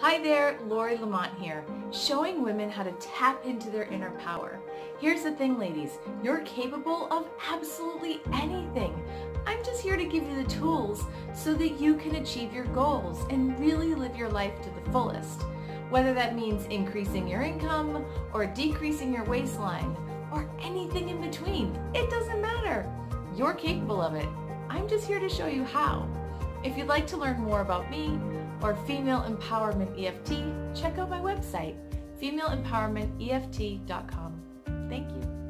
Hi there, Lori Lamont here, showing women how to tap into their inner power. Here's the thing, ladies, you're capable of absolutely anything. I'm just here to give you the tools so that you can achieve your goals and really live your life to the fullest. Whether that means increasing your income or decreasing your waistline or anything in between, it doesn't matter. You're capable of it. I'm just here to show you how. If you'd like to learn more about me or Female Empowerment EFT, check out my website, femaleempowermenteft.com. Thank you.